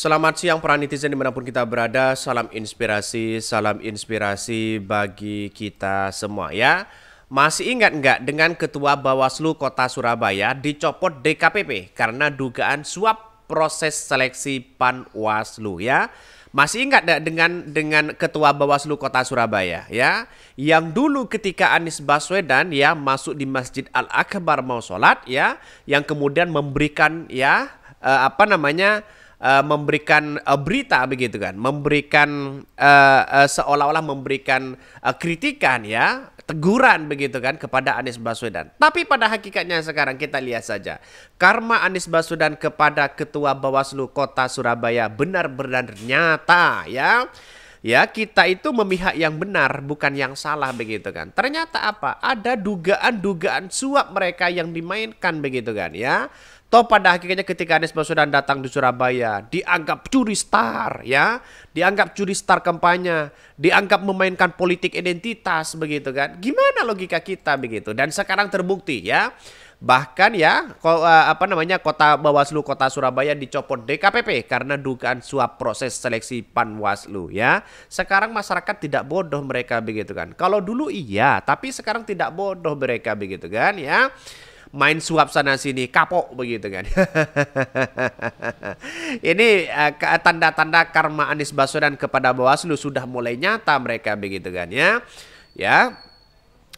Selamat siang para netizen di mana pun kita berada. Salam inspirasi, salam inspirasi bagi kita semua ya. Masih ingat nggak dengan Ketua Bawaslu Kota Surabaya dicopot DKPP Karena dugaan suap proses seleksi Panwaslu ya? Masih ingat nggak dengan dengan Ketua Bawaslu Kota Surabaya ya, yang dulu ketika Anies Baswedan ya masuk di Masjid Al Akbar mau sholat ya, yang kemudian memberikan ya uh, apa namanya uh, memberikan uh, berita begitu kan, memberikan uh, uh, seolah-olah memberikan uh, kritikan ya, teguran begitu kan kepada Anies Baswedan. Tapi pada hakikatnya sekarang kita lihat saja, karma Anies Baswedan kepada Ketua Bawaslu Kota Surabaya benar-benar nyata ya. Ya, kita itu memihak yang benar, bukan yang salah begitu kan. Ternyata apa? Ada dugaan-dugaan suap mereka yang dimainkan begitu kan ya. Toh pada hakikatnya ketika Anies Baswedan datang di Surabaya dianggap curi star ya, dianggap curi star kampanye, dianggap memainkan politik identitas begitu kan. Gimana logika kita begitu? Dan sekarang terbukti ya. Bahkan ya eh, apa namanya Kota Bawaslu Kota Surabaya dicopot DKPP karena dugaan suap proses seleksi Panwaslu ya. Sekarang masyarakat tidak bodoh mereka begitu kan. Kalau dulu iya, tapi sekarang tidak bodoh mereka begitu kan ya main suap sana sini kapok begitu kan. Ini uh, tanda-tanda karma Anies Baswedan kepada Bawaslu sudah mulai nyata mereka begitu kan ya. Ya,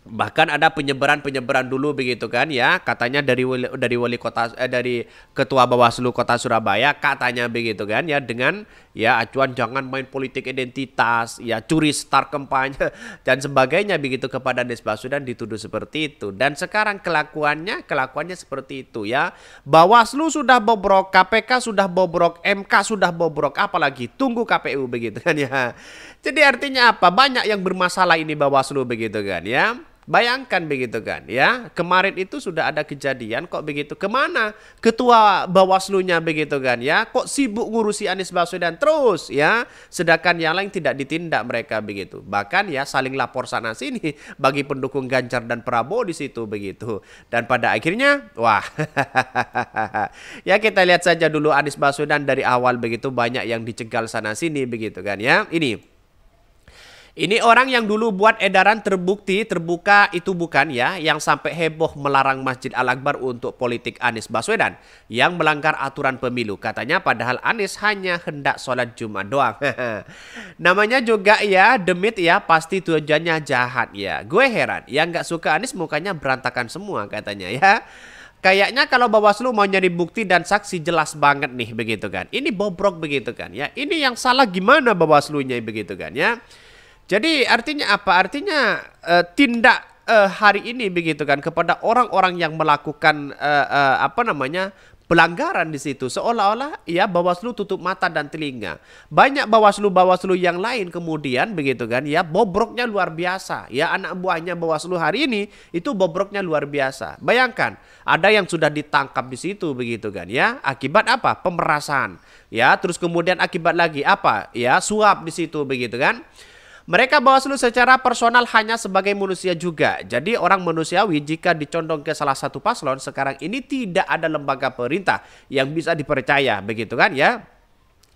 Bahkan ada penyebaran-penyebaran dulu begitu kan ya, katanya dari wali, dari wali kota eh, dari ketua Bawaslu Kota Surabaya katanya begitu kan ya dengan ya acuan jangan main politik identitas, ya curi star kampanye dan sebagainya begitu kepada Anies Baswedan dituduh seperti itu. Dan sekarang kelakuannya kelakuannya seperti itu ya. Bawaslu sudah bobrok, KPK sudah bobrok, MK sudah bobrok, apalagi tunggu KPU begitu kan ya. Jadi artinya apa? Banyak yang bermasalah ini Bawaslu begitu kan ya. Bayangkan begitu kan ya. Kemarin itu sudah ada kejadian kok begitu. Ke mana? Ketua bawaslunya begitu kan ya. Kok sibuk ngurusi Anies Baswedan terus ya. Sedangkan yang lain tidak ditindak mereka begitu. Bahkan ya saling lapor sana sini Bagi pendukung Ganjar dan Prabowo di situ begitu. Dan pada akhirnya wah Ya kita lihat saja dulu Anies Baswedan dari awal begitu. Banyak yang dicegal sana sini begitu kan ya. Ini ini orang yang dulu buat edaran terbukti terbuka itu bukan ya yang sampai heboh melarang Masjid Al-Akbar untuk politik Anies Baswedan yang melanggar aturan pemilu. Katanya padahal Anies hanya hendak sholat Jumat doang. Namanya juga ya demit ya pasti tujuannya jahat ya. Gue heran yang nggak suka Anies mukanya berantakan semua katanya ya. Kayaknya kalau Bawaslu mau nyari bukti dan saksi jelas banget nih begitu kan. Ini bobrok begitu kan ya. Ini yang salah gimana Bawaslunya begitu kan ya. Jadi artinya apa? Artinya uh, tindak uh, hari ini begitu kan kepada orang-orang yang melakukan uh, uh, apa namanya pelanggaran di situ seolah-olah ya Bawaslu tutup mata dan telinga. Banyak Bawaslu-Bawaslu yang lain kemudian begitu kan ya bobroknya luar biasa. Ya anak buahnya Bawaslu hari ini itu bobroknya luar biasa. Bayangkan ada yang sudah ditangkap di situ begitu kan ya. Akibat apa? Pemerasan. Ya, terus kemudian akibat lagi apa? Ya, suap di situ begitu kan. Mereka Bawaslu secara personal hanya sebagai manusia juga. Jadi orang manusiawi jika dicondong ke salah satu paslon sekarang ini tidak ada lembaga pemerintah yang bisa dipercaya, begitu kan ya?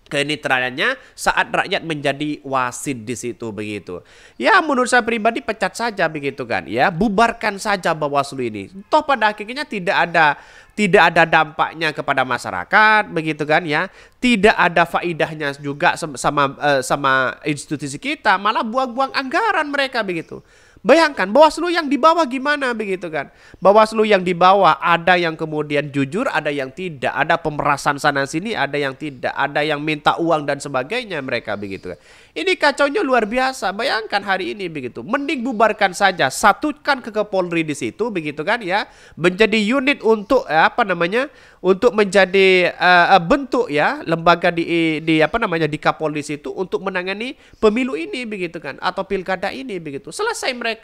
Kenetralannya saat rakyat menjadi wasit di situ begitu. Ya menurut saya pribadi pecat saja begitu kan ya, bubarkan saja Bawaslu ini. Toh pada akhirnya tidak ada tidak ada dampaknya kepada masyarakat begitu kan ya tidak ada faidahnya juga sama eh, sama institusi kita malah buang-buang anggaran mereka begitu Bayangkan Bawaslu yang di bawah gimana begitu kan. Bawaslu yang di bawah ada yang kemudian jujur, ada yang tidak, ada pemerasan sana sini, ada yang tidak, ada yang minta uang dan sebagainya mereka begitu kan. Ini kacaunya luar biasa. Bayangkan hari ini begitu. Mending bubarkan saja, satukan ke Kepolri di situ begitu kan ya. Menjadi unit untuk eh, apa namanya? Untuk menjadi uh, bentuk ya lembaga di di apa namanya di Kapolri situ untuk menangani pemilu ini begitu kan atau pilkada ini begitu. Selesai mereka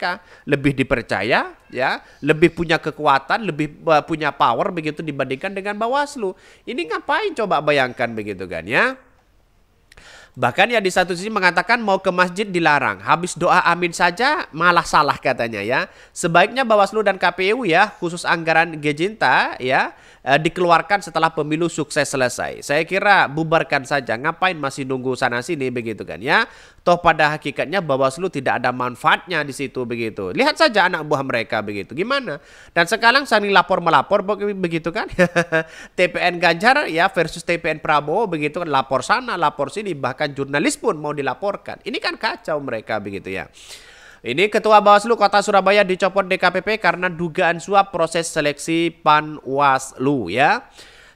lebih dipercaya ya, lebih punya kekuatan, lebih uh, punya power begitu dibandingkan dengan Bawaslu. Ini ngapain coba bayangkan begitu kan ya? Bahkan ya di satu sisi mengatakan mau ke masjid dilarang. Habis doa amin saja malah salah katanya ya. Sebaiknya Bawaslu dan KPU ya khusus anggaran Gejinta ya uh, dikeluarkan setelah pemilu sukses selesai. Saya kira bubarkan saja. Ngapain masih nunggu sana sini begitu kan ya? Toh pada hakikatnya Bawaslu tidak ada manfaatnya di situ begitu. Lihat saja anak buah mereka begitu. Gimana? Dan sekarang saling lapor melapor begitu kan? TPN Ganjar ya versus TPN Prabowo begitu kan lapor sana, lapor sini bahkan jurnalis pun mau dilaporkan. Ini kan kacau mereka begitu ya. Ini Ketua Bawaslu Kota Surabaya dicopot DKPP karena dugaan suap proses seleksi Panwaslu ya.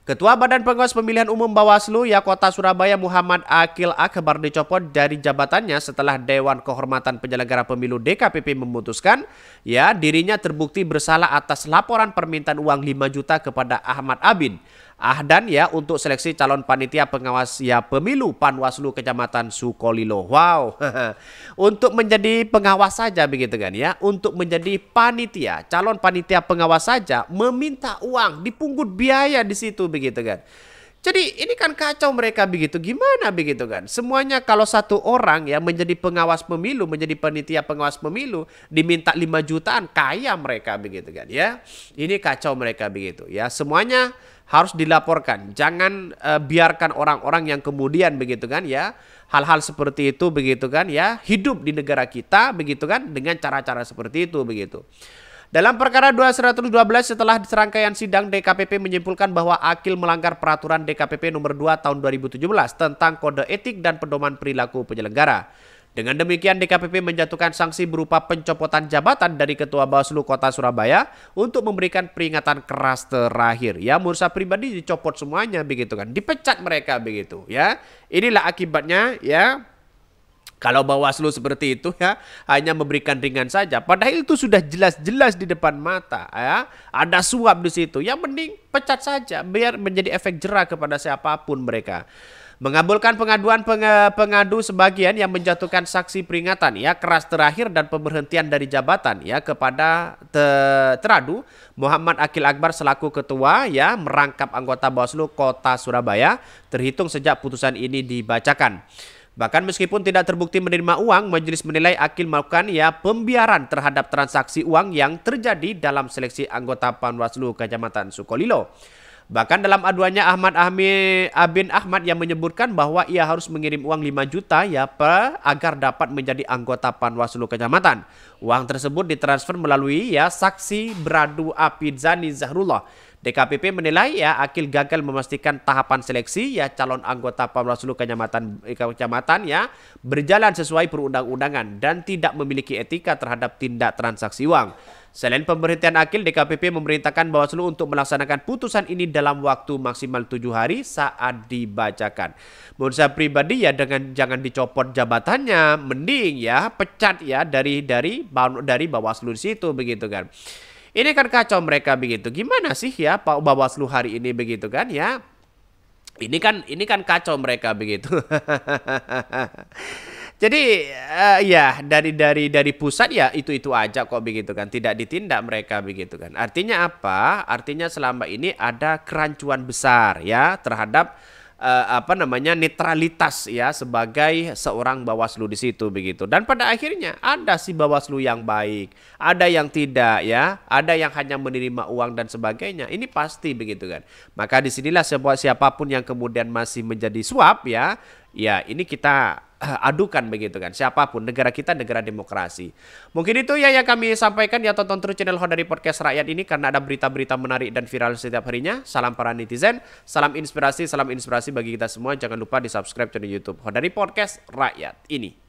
Ketua Badan Pengawas Pemilihan Umum Bawaslu ya Kota Surabaya Muhammad Akil Akbar dicopot dari jabatannya setelah Dewan Kehormatan Penyelenggara Pemilu DKPP memutuskan ya dirinya terbukti bersalah atas laporan permintaan uang 5 juta kepada Ahmad Abin Ahdan ya untuk seleksi calon panitia pengawas ya pemilu Panwaslu Kecamatan Sukolilo. Wow. untuk menjadi pengawas saja begitu kan ya. Untuk menjadi panitia, calon panitia pengawas saja meminta uang, dipungut biaya di situ begitu kan. Jadi ini kan kacau mereka begitu. Gimana begitu kan? Semuanya kalau satu orang ya menjadi pengawas pemilu, menjadi panitia pengawas pemilu, diminta 5 jutaan, kaya mereka begitu kan ya. Ini kacau mereka begitu ya. Semuanya harus dilaporkan. Jangan uh, biarkan orang-orang yang kemudian begitu kan ya hal-hal seperti itu begitu kan ya hidup di negara kita begitu kan dengan cara-cara seperti itu begitu. Dalam perkara 2112 setelah serangkaian sidang DKPP menyimpulkan bahwa Akil melanggar peraturan DKPP nomor 2 tahun 2017 tentang kode etik dan pedoman perilaku penyelenggara. Dengan demikian DKPP menjatuhkan sanksi berupa pencopotan jabatan dari Ketua Bawaslu Kota Surabaya untuk memberikan peringatan keras terakhir. Ya, Mursa pribadi dicopot semuanya begitu kan. Dipecat mereka begitu ya. Inilah akibatnya ya. Kalau Bawaslu seperti itu ya hanya memberikan ringan saja. Padahal itu sudah jelas-jelas di depan mata ya. Ada suap di situ. Yang mending pecat saja biar menjadi efek jerah kepada siapa pun mereka mengabulkan pengaduan peng pengadu sebagian yang menjatuhkan saksi peringatan ya keras terakhir dan pemberhentian dari jabatan ya kepada te teradu Muhammad Akil Akbar selaku ketua ya merangkap anggota Bawaslu Kota Surabaya terhitung sejak putusan ini dibacakan. Bahkan meskipun tidak terbukti menerima uang, majelis menilai Akil melakukan ya pembiaran terhadap transaksi uang yang terjadi dalam seleksi anggota Panwaslu Kecamatan Sukolilo. Bahkan dalam aduannya Ahmad Ahmi Abin Ahmad yang menyebutkan bahwa ia harus mengirim uang 5 juta ya per agar dapat menjadi anggota Panwaslu kecamatan. Uang tersebut ditransfer melalui ya saksi beradu Apidzani Zahrullah. DKPP menilai ya Akil gagal memastikan tahapan seleksi ya calon anggota Panwaslu kecamatan eh, kecamatan ya berjalan sesuai perundang-undangan dan tidak memiliki etika terhadap tindak transaksi uang. Selain pemberhentian Akil, DKPP memerintahkan Bawaslu untuk melaksanakan putusan ini dalam waktu maksimal tujuh hari saat dibacakan. Menurut saya pribadi ya dengan jangan dicopot jabatannya, mending ya pecat ya dari dari dari Bawaslu situ begitu kan. Ini kan kacau mereka begitu. Gimana sih ya Pak Bawaslu hari ini begitu kan ya? Ini kan ini kan kacau mereka begitu. Jadi uh, ya dari dari dari pusat ya itu itu aja kok begitu kan tidak ditindak mereka begitu kan. Artinya apa? Artinya selama ini ada kerancuan besar ya terhadap uh, apa namanya netralitas ya sebagai seorang Bawaslu di situ begitu. Dan pada akhirnya ada si Bawaslu yang baik, ada yang tidak ya, ada yang hanya menerima uang dan sebagainya. Ini pasti begitu kan. Maka di sinilah sebuah siapa pun yang kemudian masih menjadi suap ya, ya ini kita eh, adukan begitu kan. Siapa pun negara kita negara demokrasi. Mungkin itu ya yang kami sampaikan. Ya tonton terus channel Hodari Podcast Rakyat ini karena ada berita-berita menarik dan viral setiap harinya. Salam para netizen salam inspirasi salam inspirasi bagi kita semua. Jangan lupa di subscribe channel YouTube Hodari Podcast Rakyat ini